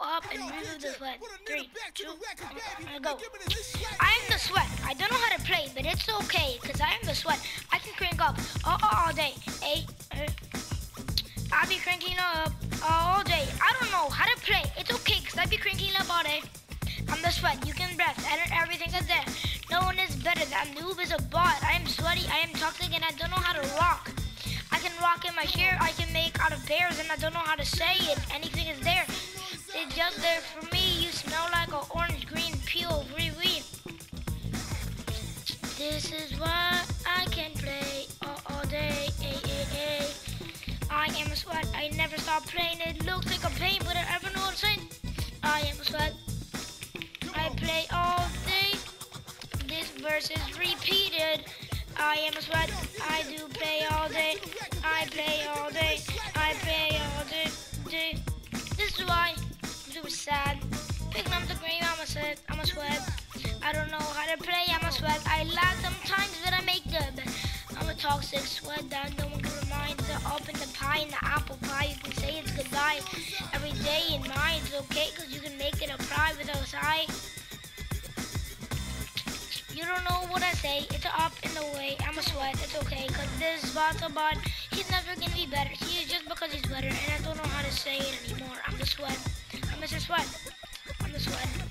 up and remove the sweat. Three, two, one, go. I am the sweat. I don't know how to play, but it's okay, because I am the sweat. I can crank up all, all, all day. Hey, er, I'll be cranking up all day. I don't know how to play. It's okay, because I'll be cranking up all day. I'm the sweat. You can breath. And everything is there. No one is better. That noob is a bot. I am sweaty. I am toxic, and I don't know how to rock. I can rock in my hair. I can make out of bears, and I don't know how to say it. Anything is there. It's just there for me. You smell like an orange green peel. Wee wee. This is why I can play all, all day. Ay, ay, ay. I am a sweat. I never stop playing. It looks like a pain, but I ever know what I'm saying. I am a sweat. I play all day. This verse is repeated. I am a sweat. I do play all day. I play all day. I play all day. day. I'm a sweat. A. I don't know how to play. I'm a sweat. I lag sometimes, but I make the best. I'm a toxic sweat that no one can remind. The up in the pie and the apple pie. You can say it's goodbye every day in mine. It's okay because you can make it a pride without a sigh. You don't know what I say. It's up in the way. I'm a sweat. It's okay because this spot's a bot. He's never gonna be better. He is just because he's better, and I don't know how to say it anymore. I'm the sweat. I'm Mr. Sweat. I'm the sweat.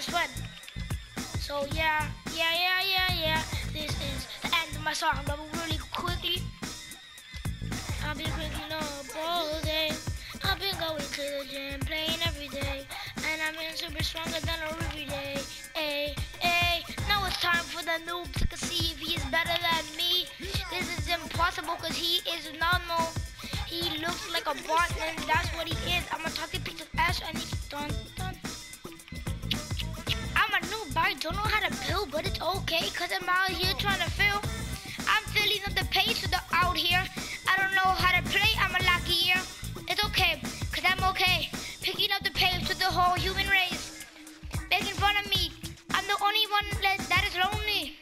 So yeah, yeah, yeah, yeah, yeah. This is the end of my song, but really quickly. I've been cranking up all day. I've been going to the gym, playing every day, and I'm in super stronger than a every day. Hey, hey. Now it's time for the noob to see if he is better than me. This is impossible because he is normal. He looks like a bot, and that's what he is. Don't know how to build, but it's okay, cause I'm out here trying to fill. I'm filling up the pace of the out here. I don't know how to play, I'm a lucky year. It's okay, cause I'm okay. Picking up the pace with the whole human race. Making fun of me. I'm the only one that is lonely.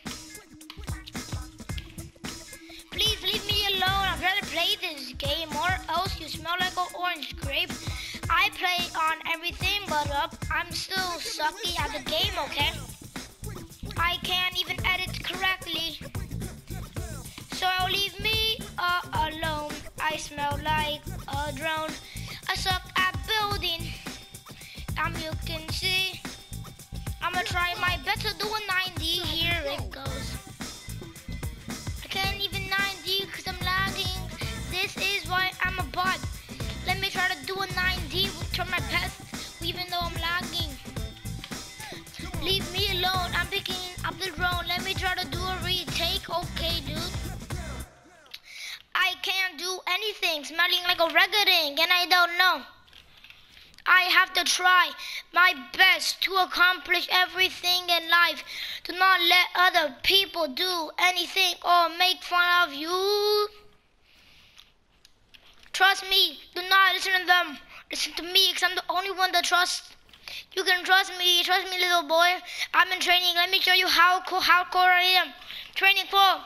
Please leave me alone. Trying to play this game, or else you smell like an orange grape. I play on everything but. I'm still sucky at the game, okay? Smell like a drone. I suck at building. You can see. I'ma try my best to do a 90. Here it goes. I can't even 90 because I'm lagging. This is why I'm a bot. Let me try to do a 90 try my best even though I'm lagging. Leave me alone. I'm picking up the drone. Let me try to do a retake. Okay, dude. Anything. Smelling like a reggaeton and I don't know. I have to try my best to accomplish everything in life. Do not let other people do anything or make fun of you. Trust me. Do not listen to them. Listen to me because I'm the only one that trusts. You can trust me. Trust me, little boy. I'm in training. Let me show you how cool, how cool I am. Training for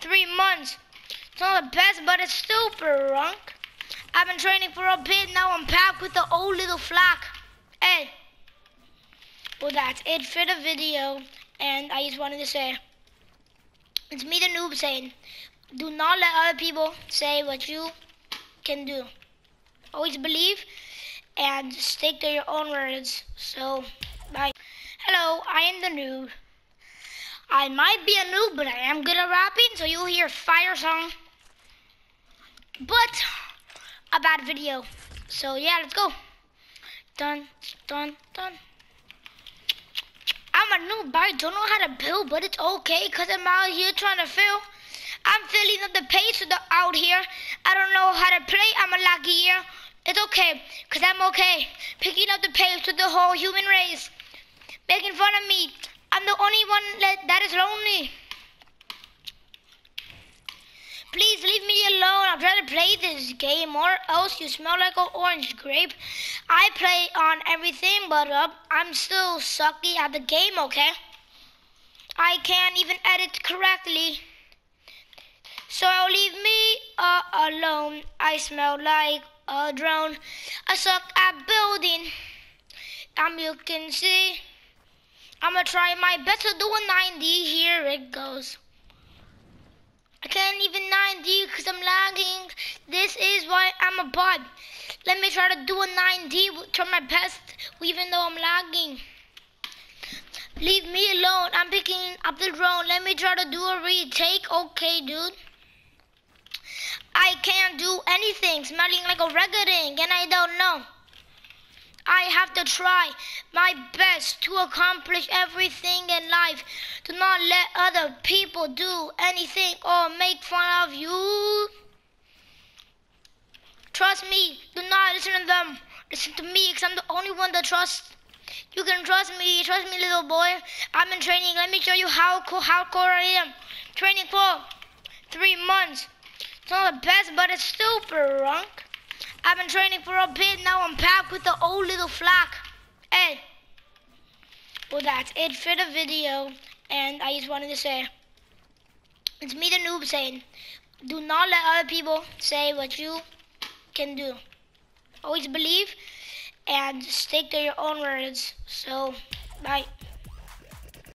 three months. It's not the best, but it's super rank. I've been training for a bit. Now I'm packed with the old little flock. Hey. Well, that's it for the video. And I just wanted to say, it's me, the noob, saying, do not let other people say what you can do. Always believe and stick to your own words. So, bye. Hello, I am the noob. I might be a noob, but I am good at rapping, so you'll hear fire song. But a bad video. So yeah, let's go. Dun, dun, dun. I'm a noob, I don't know how to build, but it's okay, because I'm out here trying to fill. I'm filling up the pace of the out here. I don't know how to play, I'm a lucky year. It's okay, because I'm okay. Picking up the pace with the whole human race. Making fun of me. I'm the only one that is lonely. Please leave me alone. Trying to play this game, or else you smell like an orange grape. I play on everything but up. I'm still sucky at the game, okay? I can't even edit correctly. So leave me uh, alone. I smell like a drone. I suck at building. Um, you can see, I'm gonna try my best to do a 90. Here it goes. Why I'm a bot. Let me try to do a 90, try my best, even though I'm lagging. Leave me alone. I'm picking up the drone. Let me try to do a retake. Okay, dude. I can't do anything. Smelling like a reggaeton, and I don't know. I have to try my best to accomplish everything in life. Do not let other people do anything or make fun of you. Trust me. Do not listen to them. Listen to me because I'm the only one that trusts. You can trust me. Trust me, little boy. I'm in training. Let me show you how cool, how cool I am. Training for three months. It's not the best, but it's super rank. I've been training for a bit. Now I'm back with the old little flock. Hey. Well, that's it for the video. And I just wanted to say, it's me, the noob, saying, do not let other people say what you can do. Always believe and stick to your own words. So, bye.